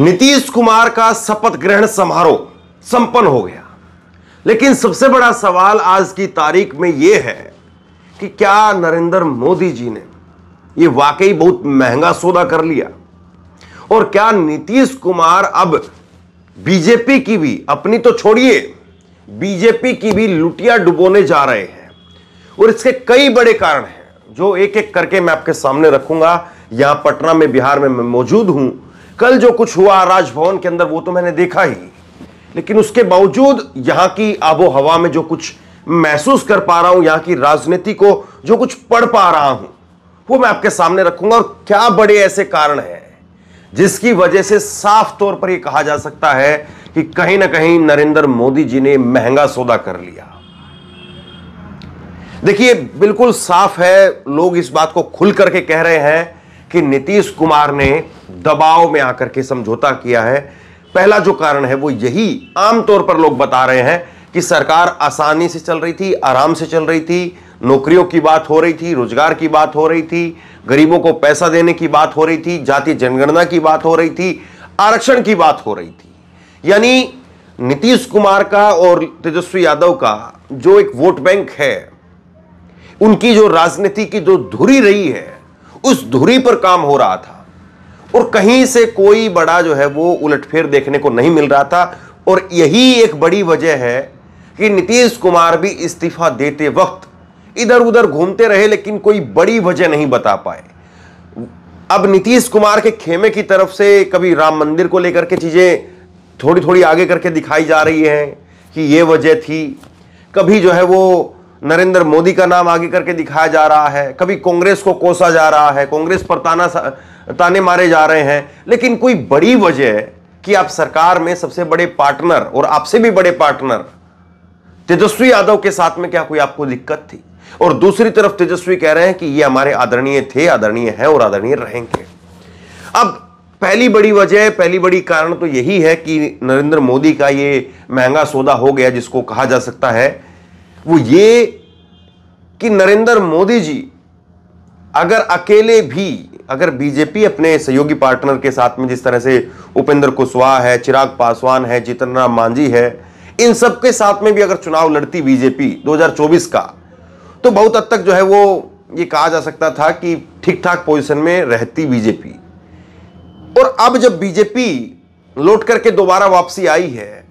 नीतीश कुमार का शपथ ग्रहण समारोह संपन्न हो गया। लेकिन सबसे बड़ा सवाल आज की तारीख में यह है कि क्या नरेंद्र मोदी जी ने यह वाकई बहुत महँगा सौदा कर लिया? और क्या नीतीश कुमार अब बीजेपी की भी, अपनी तो छोड़िए, बीजेपी की भी लुटिया डुबोने जा रहे हैं। और इसके कई बड़े कारण हैं, जो एक एक करके मैं आपके सामने रखूँगा। यहाँ पटना में, बिहार में मैं मौजूद हूँ। कल जो कुछ हुआ राजभवन के अंदर, वो तो मैंने देखा ही। लेकिन उसके बावजूद यहाँ की आबो हवा में जो कुछ महसूस कर पा रहा हूँ, यहाँ की राजनीति को जो कुछ पढ़ पा रहा हूँ, वो मैं आपके सामने रखूँगा। और क्या बड़े ऐसे कारण हैं, जिसकी वजह से साफ़ तौर पर यह कहा जा सकता है कि कहीं ना कहीं नरेंद्र मोदी जी ने महँगा सौदा कर लिया। देखिए, बिल्कुल साफ़ है, लोग इस बात को खुल करके कह रहे हैं कि नीतीश कुमार ने दबाव में आकर के समझौता किया है। पहला जो कारण है वो यही आमतौर पर लोग बता रहे हैं कि सरकार आसानी से चल रही थी, आराम से चल रही थी, नौकरियों की बात हो रही थी, रोज़गार की बात हो रही थी, गरीबों को पैसा देने की बात हो रही थी, जाति जनगणना की बात हो रही थी, आरक्षण की बात हो रही थी। यानी नीतीश कुमार का और तेजस्वी यादव का जो एक वोट बैंक है, उनकी जो राजनीति की जो धुरी रही है उस धुरी पर काम हो रहा था और कहीं से कोई बड़ा जो है वो उलटफेर देखने को नहीं मिल रहा था। और यही एक बड़ी वजह है कि नीतीश कुमार भी इस्तीफा देते वक्त इधर उधर घूमते रहे, लेकिन कोई बड़ी वजह नहीं बता पाए। अब नीतीश कुमार के खेमे की तरफ़ से कभी राम मंदिर को लेकर के चीज़ें थोड़ी थोड़ी आगे करके दिखाई जा रही हैं कि ये वजह थी। कभी जो है वो नरेंद्र मोदी का नाम आगे करके दिखाया जा रहा है। कभी कांग्रेस को कोसा जा रहा है, कांग्रेस पर ताना ताने मारे जा रहे हैं। लेकिन कोई बड़ी वजह कि आप सरकार में सबसे बड़े पार्टनर और आपसे भी बड़े पार्टनर तेजस्वी यादव के साथ में क्या कोई आपको दिक्कत थी? और दूसरी तरफ़ तेजस्वी कह रहे हैं कि ये हमारे आदरणीय थे, आदरणीय हैं और आदरणीय रहेंगे। अब पहली बड़ी वजह, पहली बड़ी कारण तो यही है कि नरेंद्र मोदी का ये महँगा सौदा हो गया जिसको कहा जा सकता है। वो ये कि नरेंद्र मोदी जी अगर अकेले भी, अगर बीजेपी अपने सहयोगी पार्टनर के साथ में जिस तरह से उपेंद्र कुशवाहा है, चिराग पासवान है जीतन राम मांझी है, इन सब के साथ में भी अगर चुनाव लड़ती बीजेपी 2024 का तो बहुत हद तक जो है वो ये कहा जा सकता था कि ठीक ठाक पोजीशन में रहती बीजेपी। और अब जब बीजेपी लौट करके दोबारा वापसी आई है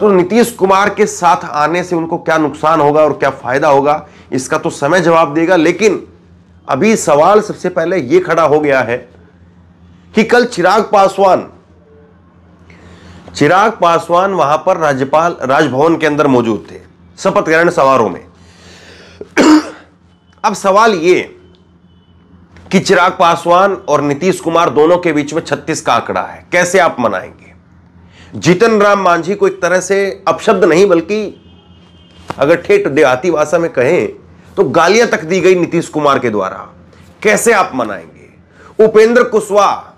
तो नीतीश कुमार के साथ आने से उनको क्या नुकसान होगा और क्या फ़ायदा होगा? इसका तो समय जवाब देगा, लेकिन अभी सवाल सबसे पहले यह खड़ा हो गया है कि कल चिराग पासवान चिराग पासवान वहाँ पर राज्यपाल राजभवन के अंदर मौजूद थे शपथ ग्रहण समारोह में। अब सवाल यह कि चिराग पासवान और नीतीश कुमार दोनों के बीच में 36 का आंकड़ा है, कैसे आप मनाएँगे? जीतन राम मांझी को एक तरह से अपशब्द नहीं, बल्कि अगर ठेठ देहाती भाषा में कहें तो गालियाँ तक दी गई नीतीश कुमार के द्वारा। कैसे आप मनाएँगे? उपेंद्र कुशवाहा,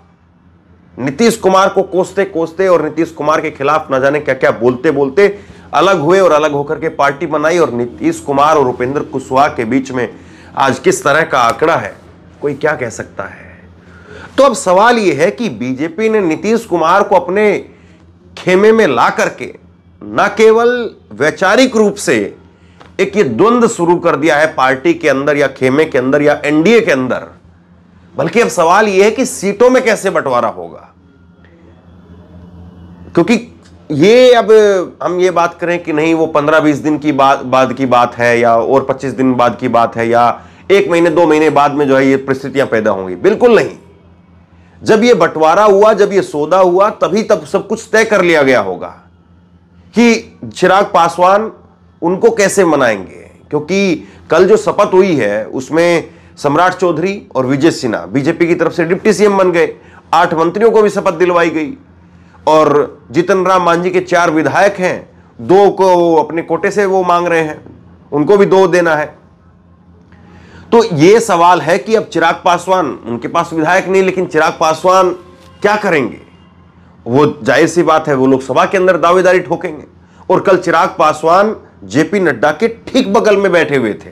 नीतीश कुमार को कोसते कोसते और नीतीश कुमार के खिलाफ न जाने क्या क्या बोलते बोलते अलग हुए और अलग होकर के पार्टी बनाई और नीतीश कुमार और उपेंद्र कुशवाहा के बीच में आज किस तरह का आंकड़ा है? कोई क्या कह सकता है? तो अब सवाल यह है कि बीजेपी ने नीतीश कुमार को अपने खेमे में ला करके न केवल वैचारिक रूप से एक ये द्वंद्व शुरू कर दिया है पार्टी के अंदर या खेमे के अंदर या एनडीए के अंदर, बल्कि अब सवाल यह है कि सीटों में कैसे बंटवारा होगा? क्योंकि ये अब हम ये बात करें कि नहीं, वो पंद्रह बीस दिन की बात, बाद की बात है या और पच्चीस दिन बाद की बात है या एक महीने, दो महीने बाद में जो है ये परिस्थितियाँ पैदा होंगी। बिल्कुल नहीं। जब ये बंटवारा हुआ, जब ये सौदा हुआ, तभी तब सब कुछ तय कर लिया गया होगा कि चिराग पासवान उनको कैसे मनाएँगे। क्योंकि कल जो शपथ हुई है, उसमें सम्राट चौधरी और विजय सिन्हा, बीजेपी की तरफ़ से डिप्टी सीएम बन गए। आठ मंत्रियों को भी शपथ दिलवाई गई। और जीतन राम मांझी के चार विधायक हैं, दो को अपने कोटे से वो मांग रहे हैं। उनको भी दो देना है। तो यह सवाल है कि अब चिराग पासवान, उनके पास विधायक नहीं, लेकिन चिराग पासवान क्या करेंगे? वो ज़ाहिर सी बात है, वो लोकसभा के अंदर दावेदारी ठोकेंगे। और कल चिराग पासवान जेपी नड्डा के ठीक बगल में बैठे हुए थे।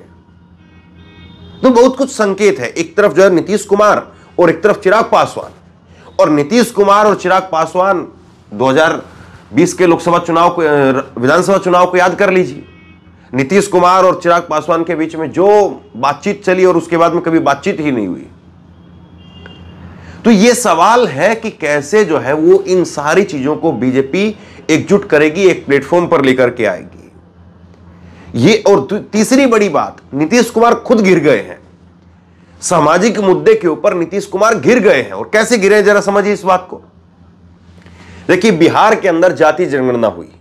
तो बहुत कुछ संकेत है। एक तरफ़ जो है नीतीश कुमार और एक तरफ़ चिराग पासवान। और नीतीश कुमार और चिराग पासवान 2020 के लोकसभा चुनाव को विधानसभा चुनाव को याद कर लीजिए। नीतीश कुमार और चिराग पासवान के बीच में जो बातचीत चली और उसके बाद में कभी बातचीत ही नहीं हुई। तो यह सवाल है कि कैसे जो है वो इन सारी चीज़ों को बीजेपी एकजुट करेगी, एक प्लेटफॉर्म पर लेकर के आएगी। ये और तीसरी बड़ी बात, नीतीश कुमार खुद गिर गए हैं। सामाजिक मुद्दे के ऊपर नीतीश कुमार गिर गए हैं। और कैसे गिरे जरा समझिए इस बात को। देखिए, बिहार के अंदर जाति जनगणना हुई।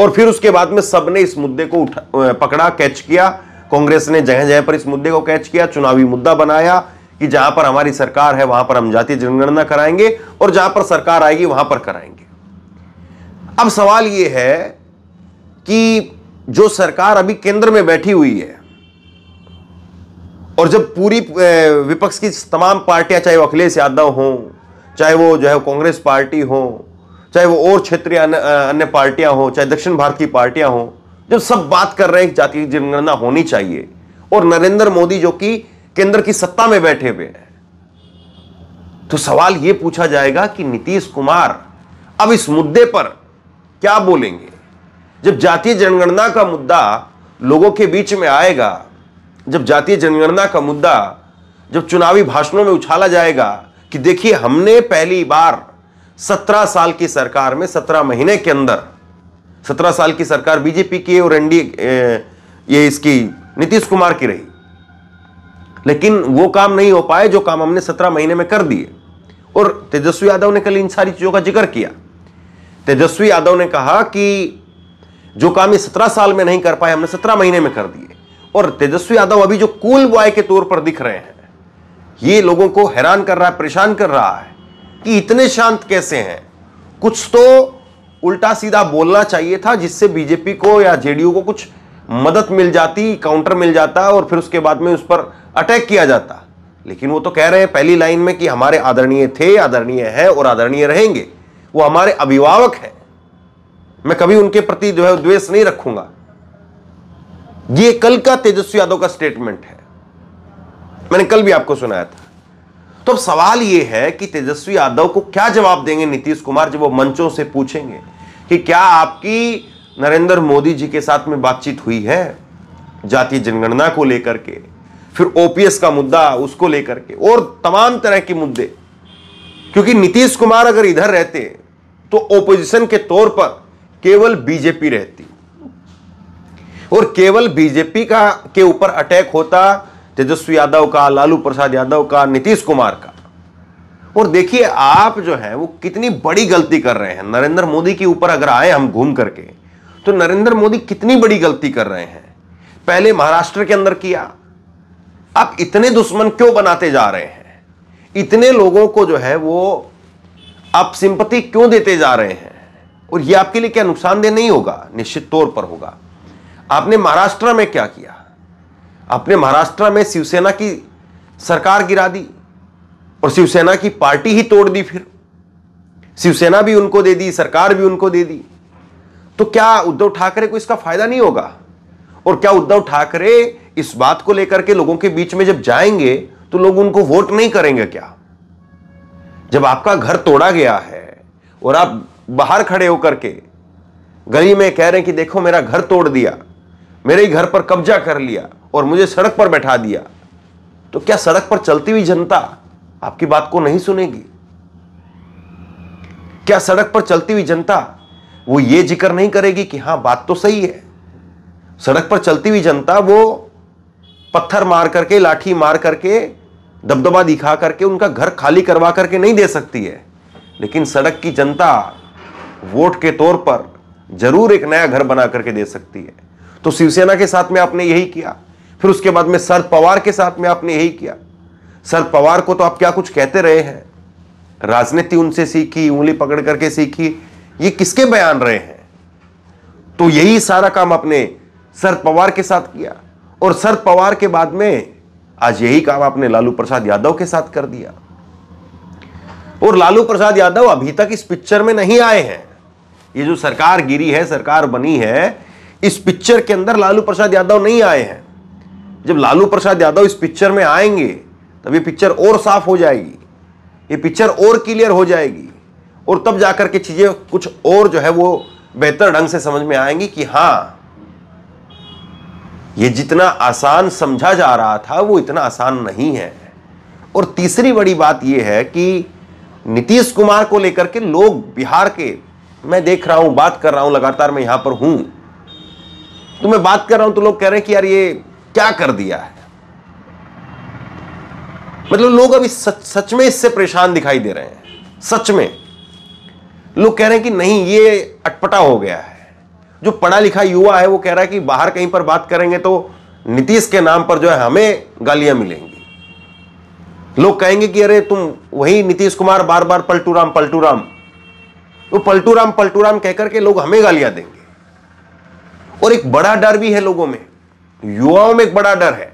और फिर उसके बाद में सबने इस मुद्दे को पकड़ा, कैच किया। कांग्रेस ने जगह जगह पर इस मुद्दे को कैच किया, चुनावी मुद्दा बनाया कि जहाँ पर हमारी सरकार है, वहाँ पर हम जाति जनगणना कराएँगे और जहाँ पर सरकार आएगी, वहाँ पर कराएँगे। अब सवाल यह है कि जो सरकार अभी केंद्र में बैठी हुई है और जब पूरी विपक्ष की तमाम पार्टियाँ, चाहे वो अखिलेश यादव हो, चाहे वो जो है कांग्रेस पार्टी हो चाहे वो और क्षेत्रीय अन्य पार्टियाँ हो, चाहे दक्षिण भारत की पार्टियाँ हो, जब सब बात कर रहे हैं जातीय जनगणना होनी चाहिए, और नरेंद्र मोदी जो कि केंद्र की सत्ता में बैठे हुए हैं तो सवाल यह पूछा जाएगा कि नीतीश कुमार अब इस मुद्दे पर क्या बोलेंगे? जब जातीय जनगणना का मुद्दा लोगों के बीच में आएगा, जब जातीय जनगणना का मुद्दा जब चुनावी भाषणों में उछाला जाएगा कि देखिए हमने पहली बार सत्रह साल की सरकार में, सत्रह महीने के अंदर, सत्रह साल की सरकार बीजेपी की और एनडीए ये इसकी, नीतीश कुमार की रही। लेकिन वो काम नहीं हो पाए जो काम हमने सत्रह महीने में कर दिए। और तेजस्वी यादव ने कल इन सारी चीज़ों का ज़िक्र किया। तेजस्वी यादव ने कहा कि जो काम ये सत्रह साल में नहीं कर पाए, हमने सत्रह महीने में कर दिए। और तेजस्वी यादव अभी जो कूल बॉय के तौर पर दिख रहे हैं, ये लोगों को हैरान कर रहा है, परेशान कर रहा है। कि इतने शांत कैसे हैं? कुछ तो उल्टा सीधा बोलना चाहिए था, जिससे बीजेपी को या जेडीयू को कुछ मदद मिल जाती काउंटर मिल जाता और फिर उसके बाद में उस पर अटैक किया जाता। लेकिन वो तो कह रहे हैं पहली लाइन में कि हमारे आदरणीय थे, आदरणीय है और आदरणीय रहेंगे। वो हमारे अभिभावक हैं। मैं कभी उनके प्रति जो है द्वेष नहीं रखूँगा। ये कल का तेजस्वी यादव का स्टेटमेंट है। मैंने कल भी आपको सुनाया था। तो सवाल यह है कि तेजस्वी यादव को क्या जवाब देंगे नीतीश कुमार जब वो मंचों से पूछेंगे कि क्या आपकी नरेंद्र मोदी जी के साथ में बातचीत हुई है जातीय जनगणना को लेकर के, फिर ओपीएस का मुद्दा उसको लेकर के, और तमाम तरह के मुद्दे? क्योंकि नीतीश कुमार अगर इधर रहते तो ओपोजिशन के तौर पर केवल बीजेपी रहती। और केवल बीजेपी का, के ऊपर अटैक होता तेजस्वी यादव का, लालू प्रसाद यादव का, नीतीश कुमार का। और देखिए, आप जो है, वो कितनी बड़ी गलती कर रहे हैं। नरेंद्र मोदी के ऊपर अगर आए हम घूम करके तो नरेंद्र मोदी कितनी बड़ी गलती कर रहे हैं? पहले महाराष्ट्र के अंदर किया। आप इतने दुश्मन क्यों बनाते जा रहे हैं? इतने लोगों को जो है, वो आप सिंपति क्यों देते जा रहे हैं? और ये आपके लिए क्या नुकसानदेह नहीं होगा? निश्चित तौर पर होगा। आपने महाराष्ट्र में क्या किया? आपने महाराष्ट्र में शिवसेना की सरकार गिरा दी और शिवसेना की पार्टी ही तोड़ दी फिर। शिवसेना भी उनको दे दी, सरकार भी उनको दे दी। तो क्या उद्धव ठाकरे को इसका फ़ायदा नहीं होगा? और क्या उद्धव ठाकरे इस बात को लेकर के लोगों के बीच में जब जाएँगे तो लोग उनको वोट नहीं करेंगे क्या? जब आपका घर तोड़ा गया है और आप बाहर खड़े होकर के गली में कह रहे हैं कि देखो मेरा घर तोड़ दिया, मेरे ही घर पर कब्जा कर लिया और मुझे सड़क पर बैठा दिया। तो क्या सड़क पर चलती हुई जनता आपकी बात को नहीं सुनेगी? क्या सड़क पर चलती हुई जनता वो ये ज़िक्र नहीं करेगी कि हाँ, बात तो सही है? सड़क पर चलती हुई जनता वो पत्थर मार करके, लाठी मार करके, दबदबा दिखा करके, उनका घर खाली करवा करके नहीं दे सकती है। लेकिन सड़क की जनता वोट के तौर पर ज़रूर एक नया घर बना करके दे सकती है। तो शिवसेना के साथ में आपने यही किया। फिर उसके बाद में शरद पवार के साथ में आपने यही किया। शरद पवार को तो आप क्या कुछ कहते रहे हैं? राजनीति उनसे सीखी, उंगली पकड़ करके सीखी, ये किसके बयान रहे हैं? तो यही सारा काम आपने शरद पवार के साथ किया। और शरद पवार के बाद में आज यही काम आपने लालू प्रसाद यादव के साथ कर दिया। और लालू प्रसाद यादव अभी तक इस पिक्चर में नहीं आए हैं। ये जो सरकार गिरी है, सरकार बनी है, इस पिक्चर के अंदर लालू प्रसाद यादव नहीं आए हैं। जब लालू प्रसाद यादव इस पिक्चर में आएँगे, तब ये पिक्चर और साफ़ हो जाएगी। ये पिक्चर और क्लियर हो जाएगी। और तब जाकर के चीज़ें कुछ और जो है वो बेहतर ढंग से समझ में आएँगी कि हाँ, ये जितना आसान समझा जा रहा था, वो इतना आसान नहीं है। और तीसरी बड़ी बात यह है कि नीतीश कुमार को लेकर के लोग बिहार के, मैं देख रहा हूँ, बात कर रहा हूँ, लगातार मैं यहाँ पर हूँ। तो मैं बात कर रहा हूँ तो लोग कह रहे हैं कि यार ये क्या कर दिया है? मतलब लोग अभी सच सच में इससे परेशान दिखाई दे रहे हैं। सच में। लोग कह रहे हैं कि नहीं, ये अटपटा हो गया है। जो पढ़ा लिखा युवा है, वो कह रहा है कि बाहर कहीं पर बात करेंगे तो नीतीश के नाम पर जो है हमें गालियाँ मिलेंगी। लोग कहेंगे कि अरे तुम वही नीतीश कुमार बार बार पलटू राम पलटू राम तो पलटू राम पलटू राम कहकर के लोग हमें गालियाँ देंगे। और एक बड़ा डर भी है लोगों में। युवाओं में एक बड़ा डर है।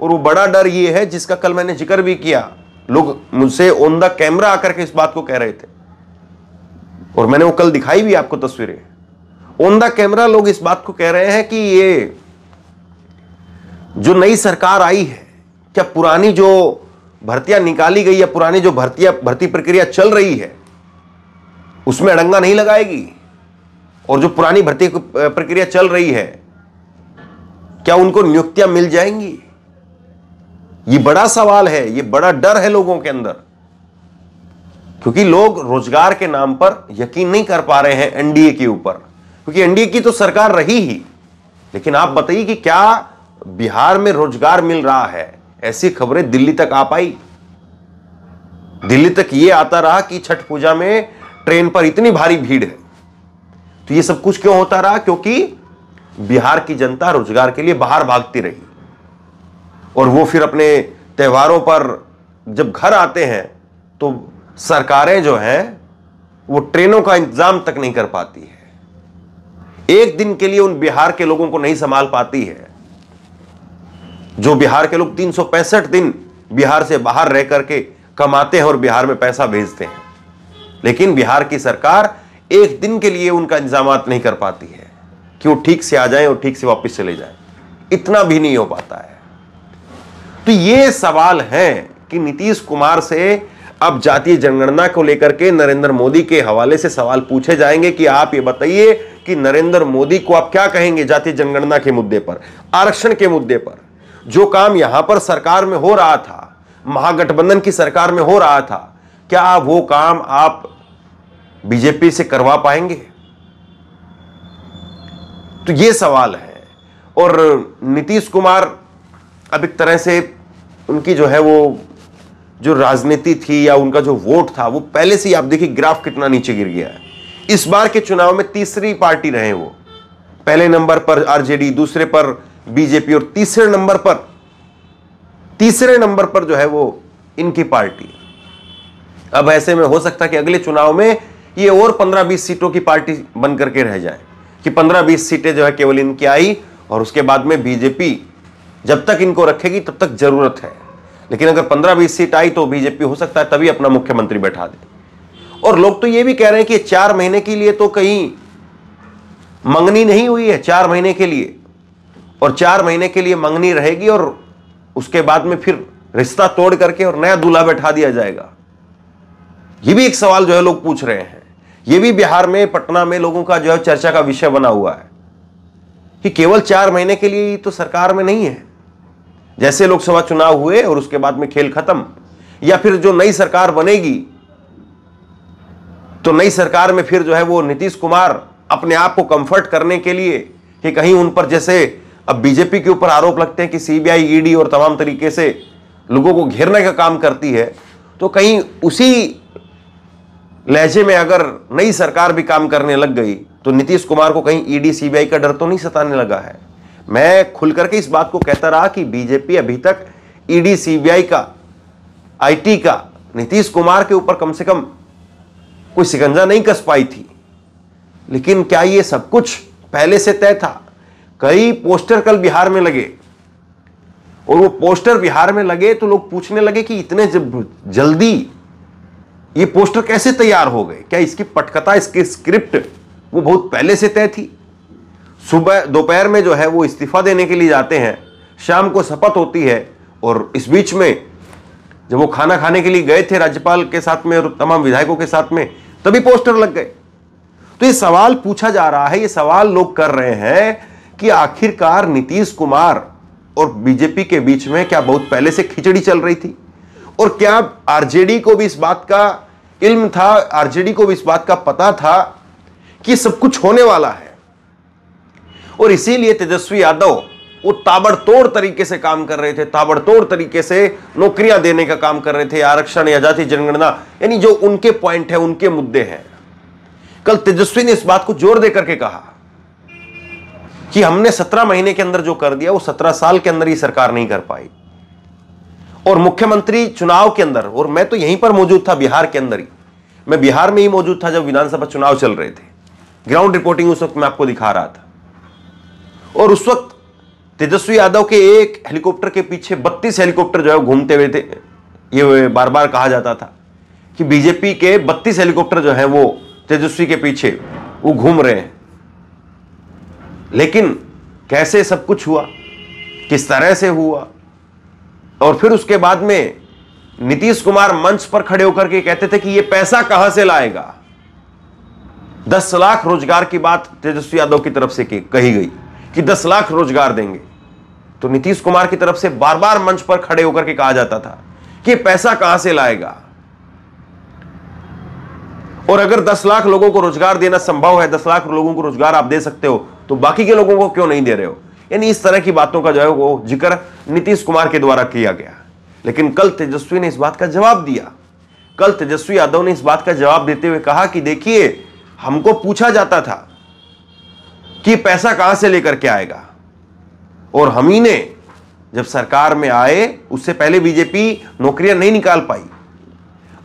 और वो बड़ा डर ये है, जिसका कल मैंने ज़िक्र भी किया। लोग मुझसे ऑन द कैमरा आकर के इस बात को कह रहे थे। और मैंने वो कल दिखाई भी आपको तस्वीरें। ऑन द कैमरा लोग इस बात को कह रहे हैं कि ये जो नई सरकार आई है, क्या पुरानी जो भर्तियाँ निकाली गई या पुरानी जो भर्तियाँ, भर्ती प्रक्रिया चल रही है, उसमें अड़ंगा नहीं लगाएगी? और जो पुरानी भर्ती प्रक्रिया चल रही है क्या उनको नियुक्तियाँ मिल जाएँगी? ये बड़ा सवाल है, ये बड़ा डर है लोगों के अंदर। क्योंकि लोग रोज़गार के नाम पर यकीन नहीं कर पा रहे हैं एनडीए के ऊपर। क्योंकि एनडीए की तो सरकार रही ही। लेकिन आप बताइए कि क्या बिहार में रोज़गार मिल रहा है? ऐसी खबरें दिल्ली तक आ पाई। दिल्ली तक यह आता रहा कि छठ पूजा में ट्रेन पर इतनी भारी भीड़ है। तो यह सब कुछ क्यों होता रहा? क्योंकि बिहार की जनता रोज़गार के लिए बाहर भागती रही। और वो फिर अपने त्योहारों पर जब घर आते हैं तो सरकारें जो हैं, वो ट्रेनों का इंतज़ाम तक नहीं कर पाती है। एक दिन के लिए उन बिहार के लोगों को नहीं संभाल पाती है। जो बिहार के लोग तीन सौ पैंसठ दिन बिहार से बाहर रह करके कमाते हैं और बिहार में पैसा भेजते हैं। लेकिन बिहार की सरकार एक दिन के लिए उनका इंतज़ाम नहीं कर पाती है। कि वो ठीक से आ जाएँ और ठीक से वापस चले जाएँ। इतना भी नहीं हो पाता है। तो ये सवाल है कि नीतीश कुमार से अब जातीय जनगणना को लेकर के नरेंद्र मोदी के हवाले से सवाल पूछे जाएँगे कि आप ये बताइए कि नरेंद्र मोदी को आप क्या कहेंगे जातीय जनगणना के मुद्दे पर, आरक्षण के मुद्दे पर? जो काम यहाँ पर सरकार में हो रहा था, महागठबंधन की सरकार में हो रहा था, क्या वो काम आप बीजेपी से करवा पाएँगे? तो ये सवाल है। और नीतीश कुमार अब एक तरह से उनकी जो है वो जो राजनीति थी या उनका जो वोट था, वो पहले से ही आप देखिए ग्राफ कितना नीचे गिर गया है। इस बार के चुनाव में तीसरी पार्टी रहे वो। पहले नंबर पर आरजेडी, दूसरे पर बीजेपी और तीसरे नंबर पर, तीसरे नंबर पर जो है वो इनकी पार्टी। अब ऐसे में हो सकता है कि अगले चुनाव में ये और 15-20 सीटों की पार्टी बन करके रह जाए। कि 15-20 सीटें जो है केवल इनकी आई और उसके बाद में बीजेपी जब तक इनको रखेगी तब तक ज़रूरत है। लेकिन अगर 15-20 सीट आई तो बीजेपी हो सकता है तभी अपना मुख्यमंत्री बैठा दे। और लोग तो ये भी कह रहे हैं कि चार महीने के लिए तो कहीं मंगनी नहीं हुई है, चार महीने के लिए। और चार महीने के लिए मंगनी रहेगी और उसके बाद में फिर रिश्ता तोड़ करके और नया दूल्हा बैठा दिया जाएगा। यह भी एक सवाल जो है लोग पूछ रहे हैं। यह भी बिहार में, पटना में लोगों का जो है चर्चा का विषय बना हुआ है कि केवल चार महीने के लिए तो सरकार में नहीं है। जैसे लोकसभा चुनाव हुए और उसके बाद में खेल खत्म, या फिर जो नई सरकार बनेगी तो नई सरकार में फिर जो है वो नीतीश कुमार अपने आप को कंफर्ट करने के लिए कि कहीं उन पर जैसे अब बीजेपी के ऊपर आरोप लगते हैं कि सीबीआई ईडी और तमाम तरीके से लोगों को घेरने का काम करती है तो कहीं उसी लहजे में अगर नई सरकार भी काम करने लग गई तो नीतीश कुमार को कहीं ईडी सीबीआई का डर तो नहीं सताने लगा है? मैं खुल करके इस बात को कहता रहा कि बीजेपी अभी तक ईडी सीबीआई का आईटी का, नीतीश कुमार के ऊपर कम से कम कोई सिकंजा नहीं कस पाई थी। लेकिन क्या ये सब कुछ पहले से तय था? कई पोस्टर कल बिहार में लगे। और वो पोस्टर बिहार में लगे तो लोग पूछने लगे कि इतने जल्दी ये पोस्टर कैसे तैयार हो गए? क्या इसकी पटकथा, इसकी स्क्रिप्ट वो बहुत पहले से तय थी? सुबह, दोपहर में जो है वो इस्तीफा देने के लिए जाते हैं। शाम को शपथ होती है और इस बीच में जब वो खाना खाने के लिए गए थे राज्यपाल के साथ में और तमाम विधायकों के साथ में, तभी पोस्टर लग गए। तो ये सवाल पूछा जा रहा है, ये सवाल लोग कर रहे हैं कि आखिरकार नीतीश कुमार और बीजेपी के बीच में क्या बहुत पहले से खिचड़ी चल रही थी? और क्या आरजेडी को भी इस बात का इल्म था, आरजेडी को भी इस बात का पता था कि सब कुछ होने वाला है। और इसीलिए तेजस्वी यादव वो ताबड़तोड़ तरीके से काम कर रहे थे, ताबड़तोड़ तरीके से नौकरियाँ देने का काम कर रहे थे, आरक्षण या जाति जनगणना, यानी जो उनके पॉइंट है, उनके मुद्दे हैं। कल तेजस्वी ने इस बात को ज़ोर देकर के कहा कि हमने सत्रह महीने के अंदर जो कर दिया, वो सत्रह साल के अंदर ही सरकार नहीं कर पाई। और मुख्यमंत्री चुनाव के अंदर, और मैं तो यहीं पर मौजूद था बिहार के अंदर ही। मैं बिहार में ही मौजूद था जब विधानसभा चुनाव चल रहे थे। ग्राउंड रिपोर्टिंग उस वक्त मैं आपको दिखा रहा था। और उस वक्त तेजस्वी यादव के एक हेलीकॉप्टर के पीछे बत्तीस हेलीकॉप्टर जो है घूमते हुए थे। ये बार बार कहा जाता था कि बीजेपी के बत्तीस हेलीकॉप्टर जो है वो तेजस्वी के पीछे वो घूम रहे हैं। लेकिन कैसे सब कुछ हुआ? किस तरह से हुआ? और फिर उसके बाद में नीतीश कुमार मंच पर खड़े होकर के कहते थे कि ये पैसा कहाँ से लाएगा? दस लाख रोज़गार की बात तेजस्वी यादव की तरफ़ से कही गई कि दस लाख रोज़गार देंगे। तो नीतीश कुमार की तरफ़ से बार बार मंच पर खड़े होकर के कहा जाता था कि पैसा कहाँ से लाएगा? और अगर 10 लाख लोगों को रोज़गार देना संभव है 10 लाख लोगों को रोज़गार आप दे सकते हो तो बाकी के लोगों को क्यों नहीं दे रहे हो? यानी इस तरह की बातों का जो है वो ज़िक्र नीतीश कुमार के द्वारा किया गया। लेकिन कल तेजस्वी ने इस बात का जवाब दिया। कल तेजस्वी यादव ने इस बात का जवाब देते हुए कहा कि देखिए, हमको पूछा जाता था कि पैसा कहाँ से लेकर के आएगा। और हम ही ने, जब सरकार में आए, उससे पहले बीजेपी नौकरियाँ नहीं निकाल पाई।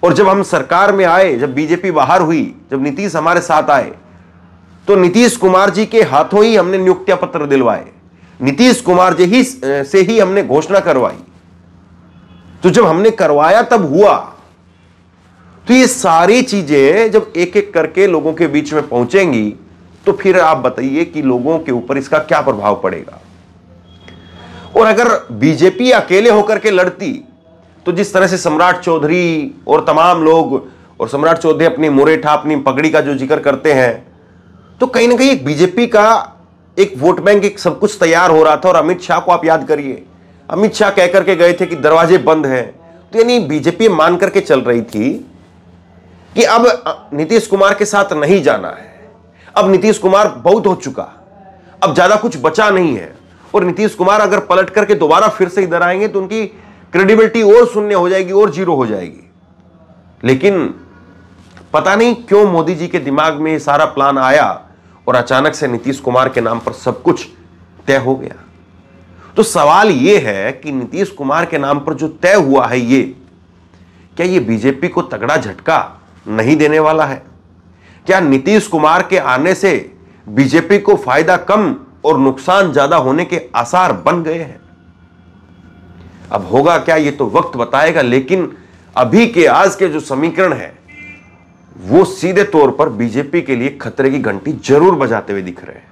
और जब हम सरकार में आए, जब बीजेपी बाहर हुई, जब नीतीश हमारे साथ आए तो नीतीश कुमार जी के हाथों ही हमने नियुक्तियाँ पत्र दिलवाए। नीतीश कुमार जी ही से ही हमने घोषणा करवाई। तो जब हमने करवाया, तब हुआ। तो ये सारी चीज़ें जब एक एक करके लोगों के बीच में पहुंचेंगी तो फिर आप बताइए कि लोगों के ऊपर इसका क्या प्रभाव पड़ेगा। और अगर बीजेपी अकेले होकर के लड़ती तो जिस तरह से सम्राट चौधरी और तमाम लोग, और सम्राट चौधरी अपनी मुरेठा, अपनी पगड़ी का जो ज़िक्र करते हैं तो कहीं ना कहीं एक बीजेपी का एक वोट बैंक एक सब कुछ तैयार हो रहा था और अमित शाह को आप याद करिए। अमित शाह कह करके गए थे कि दरवाजे बंद हैं। तो यानी बीजेपी मान करके चल रही थी कि अब नीतीश कुमार के साथ नहीं जाना है। अब नीतीश कुमार बहुत हो चुका। अब ज़्यादा कुछ बचा नहीं है। और नीतीश कुमार अगर पलट करके दोबारा फिर से इधर आएँगे तो उनकी क्रेडिबिलिटी और शून्य हो जाएगी और ज़ीरो हो जाएगी। लेकिन पता नहीं क्यों मोदी जी के दिमाग में सारा प्लान आया और अचानक से नीतीश कुमार के नाम पर सब कुछ तय हो गया। तो सवाल यह है कि नीतीश कुमार के नाम पर जो तय हुआ है ये, क्या ये बीजेपी को तगड़ा झटका नहीं देने वाला है? क्या नीतीश कुमार के आने से बीजेपी को फ़ायदा कम और नुकसान ज़्यादा होने के आसार बन गए हैं? अब होगा क्या ये तो वक्त बताएगा, लेकिन अभी के आज के जो समीकरण है वो सीधे तौर पर बीजेपी के लिए खतरे की घंटी ज़रूर बजाते हुए दिख रहे हैं।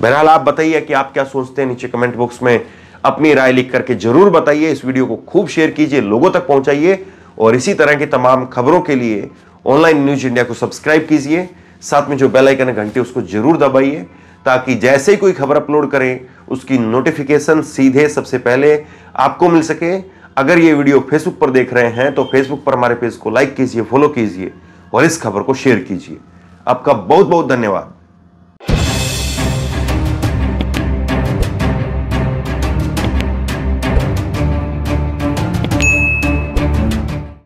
बहरहाल, आप बताइए कि आप क्या सोचते हैं? नीचे कमेंट बॉक्स में अपनी राय लिख करके ज़रूर बताइए। इस वीडियो को खूब शेयर कीजिए, लोगों तक पहुंचाइए और इसी तरह की तमाम खबरों के लिए ऑनलाइन न्यूज़ इंडिया को सब्सक्राइब कीजिए। साथ में जो बेल आइकन घंटे, उसको ज़रूर दबाइए ताकि जैसे ही कोई खबर अपलोड करें, उसकी नोटिफिकेशन सीधे सबसे पहले आपको मिल सके। अगर ये वीडियो फेसबुक पर देख रहे हैं तो फेसबुक पर हमारे पेज को लाइक कीजिए फॉलो कीजिए और इस खबर को शेयर कीजिए। आपका बहुत बहुत धन्यवाद।